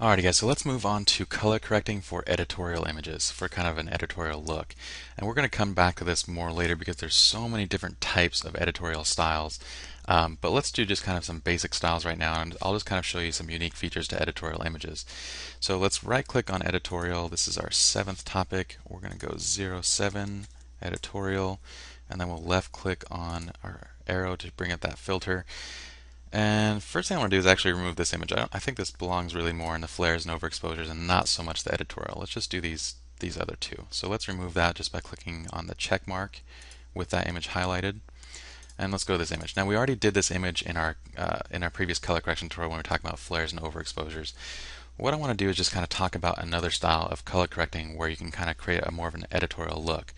Alrighty guys, so let's move on to color correcting for editorial images, for kind of an editorial look. And we're going to come back to this more later because there's so many different types of editorial styles. Um, but let's do just kind of some basic styles right now, and I'll just kind of show you some unique features to editorial images. So let's right click on editorial. This is our seventh topic. We're going to go 07 editorial, and then we'll left click on our arrow to bring up that filter. And first thing I want to do is actually remove this image. I, I, think this belongs really more in the flares and overexposures and not so much the editorial. Let's just do these these other two. So let's remove that just by clicking on the check mark with that image highlighted. And let's go to this image. Now we already did this image in our uh, in our previous color correction tutorial when we were talking about flares and overexposures. What I want to do is just kind of talk about another style of color correcting where you can kind of create a more of an editorial look.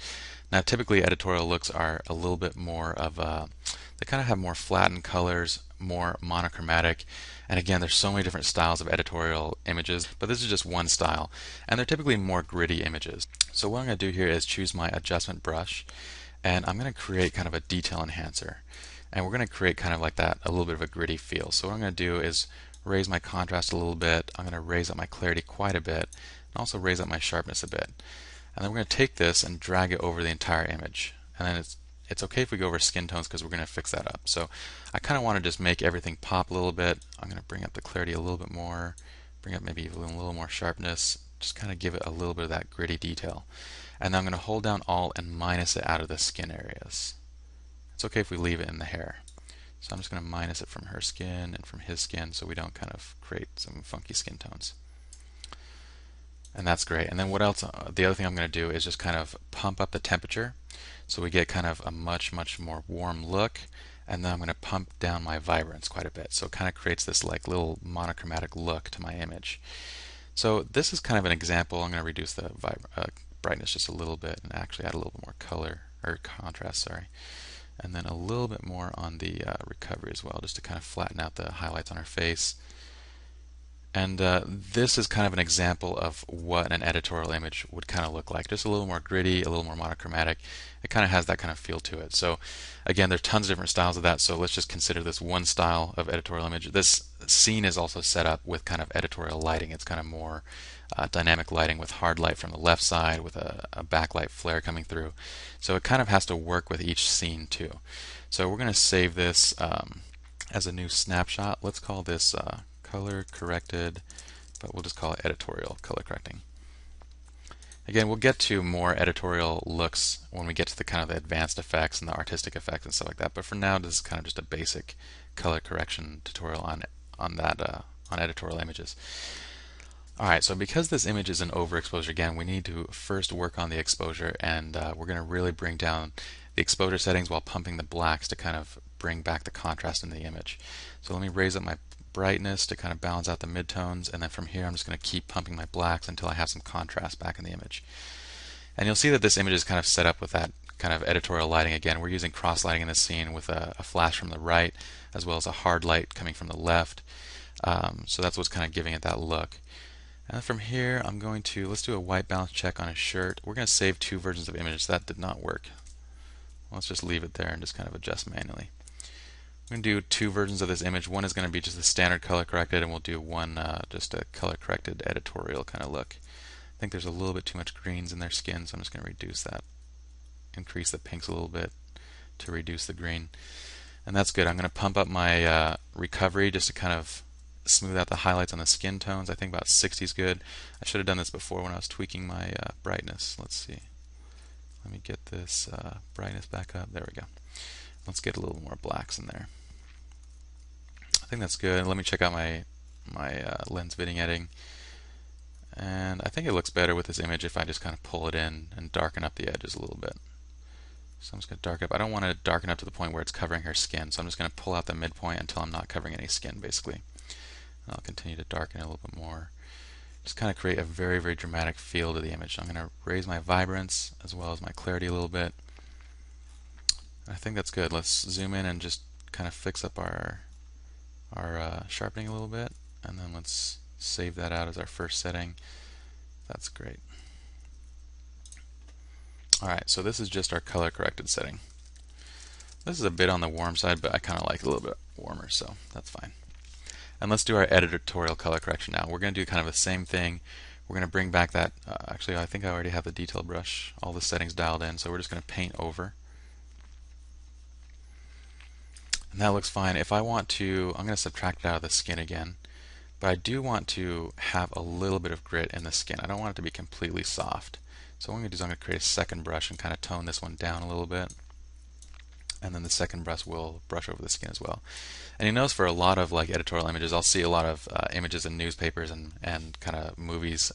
Now typically editorial looks are a little bit more of a, they kind of have more flattened colors, more monochromatic. And again, there's so many different styles of editorial images, but this is just one style. And they're typically more gritty images. So what I'm going to do here is choose my adjustment brush, and I'm going to create kind of a detail enhancer. And we're going to create kind of like that, a little bit of a gritty feel. So what I'm going to do is raise my contrast a little bit. I'm going to raise up my clarity quite a bit, and also raise up my sharpness a bit. And then we're going to take this and drag it over the entire image. And then it's it's okay if we go over skin tones because we're going to fix that up. So I kind of want to just make everything pop a little bit. I'm going to bring up the clarity a little bit more, bring up maybe even a little more sharpness, just kind of give it a little bit of that gritty detail. And then I'm going to hold down Alt and minus it out of the skin areas. It's okay if we leave it in the hair. So I'm just going to minus it from her skin and from his skin so we don't kind of create some funky skin tones. And that's great. And then what else? Uh, the other thing I'm going to do is just kind of pump up the temperature. So we get kind of a much, much more warm look. And then I'm going to pump down my vibrance quite a bit. So it kind of creates this like little monochromatic look to my image. So this is kind of an example. I'm going to reduce the uh, brightness just a little bit and actually add a little bit more color or contrast, sorry. And then a little bit more on the uh, recovery as well, just to kind of flatten out the highlights on her face. And uh, this is kind of an example of what an editorial image would kind of look like. Just a little more gritty, a little more monochromatic. It kind of has that kind of feel to it. So again, there's tons of different styles of that. So let's just consider this one style of editorial image. This scene is also set up with kind of editorial lighting. It's kind of more uh, dynamic lighting with hard light from the left side with a, a backlight flare coming through. So it kind of has to work with each scene too. So we're going to save this um, as a new snapshot. Let's call this uh, color corrected, but we'll just call it editorial color correcting. Again, we'll get to more editorial looks when we get to the kind of the advanced effects and the artistic effects and stuff like that. But for now, this is kind of just a basic color correction tutorial on on that uh, on editorial images. All right, so because this image is an overexposure, again, we need to first work on the exposure, and uh, we're going to really bring down the exposure settings while pumping the blacks to kind of bring back the contrast in the image. So let me raise up my brightness to kind of balance out the midtones and then from here I'm just going to keep pumping my blacks until I have some contrast back in the image. And you'll see that this image is kind of set up with that kind of editorial lighting again. We're using cross lighting in this scene with a, a flash from the right as well as a hard light coming from the left. Um, so that's what's kind of giving it that look. And from here I'm going to, let's do a white balance check on a shirt. We're going to save two versions of images. That did not work. Let's just leave it there and just kind of adjust manually. I'm going to do two versions of this image. One is going to be just the standard color corrected, and we'll do one uh, just a color corrected editorial kind of look. I think there's a little bit too much greens in their skin, so I'm just going to reduce that. Increase the pinks a little bit to reduce the green. And that's good. I'm going to pump up my uh, recovery just to kind of smooth out the highlights on the skin tones. I think about 60 is good. I should have done this before when I was tweaking my uh, brightness. Let's see. Let me get this uh, brightness back up. There we go. Let's get a little more blacks in there think that's good. Let me check out my my uh, lens vignetting. And I think it looks better with this image if I just kind of pull it in and darken up the edges a little bit. So I'm just going to darken up. I don't want to darken up to the point where it's covering her skin, so I'm just going to pull out the midpoint until I'm not covering any skin, basically. And I'll continue to darken it a little bit more. Just kind of create a very, very dramatic feel to the image. I'm going to raise my vibrance as well as my clarity a little bit. I think that's good. Let's zoom in and just kind of fix up our our uh, sharpening a little bit and then let's save that out as our first setting that's great alright so this is just our color corrected setting this is a bit on the warm side but I kinda like it a little bit warmer so that's fine And let's do our editorial color correction now. We're going to do kind of the same thing. We're going to bring back that, uh, actually I think I already have the detail brush, all the settings dialed in, so we're just going to paint over. And that looks fine. If I want to, I'm going to subtract it out of the skin again. But I do want to have a little bit of grit in the skin. I don't want it to be completely soft. So what I'm going to do is I'm going to create a second brush and kind of tone this one down a little bit. And then the second brush will brush over the skin as well. And you notice for a lot of like editorial images, I'll see a lot of uh, images in newspapers and, and kind of movies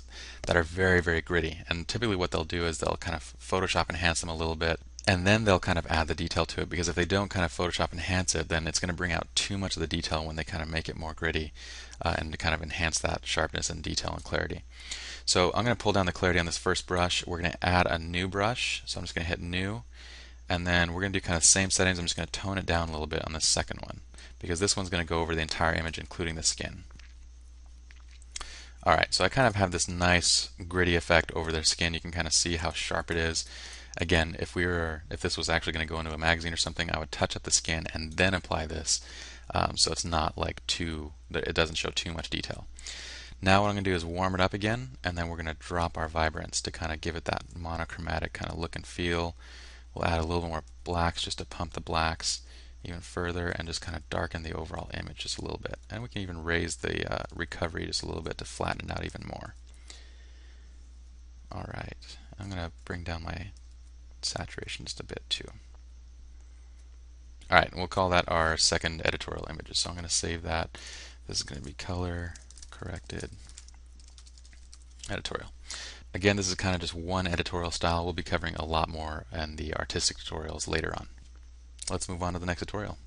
that are very, very gritty. And typically what they'll do is they'll kind of Photoshop enhance them a little bit and then they'll kind of add the detail to it because if they don't kind of Photoshop enhance it, then it's going to bring out too much of the detail when they kind of make it more gritty uh, and to kind of enhance that sharpness and detail and clarity. So I'm going to pull down the clarity on this first brush. We're going to add a new brush. So I'm just going to hit new. And then we're going to do kind of the same settings. I'm just going to tone it down a little bit on the second one because this one's going to go over the entire image, including the skin. Alright, so I kind of have this nice gritty effect over their skin. You can kind of see how sharp it is. Again, if we were, if this was actually going to go into a magazine or something, I would touch up the skin and then apply this, um, so it's not like too, it doesn't show too much detail. Now what I'm going to do is warm it up again, and then we're going to drop our vibrance to kind of give it that monochromatic kind of look and feel. We'll add a little more blacks just to pump the blacks even further and just kind of darken the overall image just a little bit. And we can even raise the uh, recovery just a little bit to flatten it out even more. Alright, I'm going to bring down my saturation just a bit too. Alright, we'll call that our second editorial images. So I'm going to save that. This is going to be color corrected editorial. Again, this is kind of just one editorial style. We'll be covering a lot more in the artistic tutorials later on. Let's move on to the next tutorial.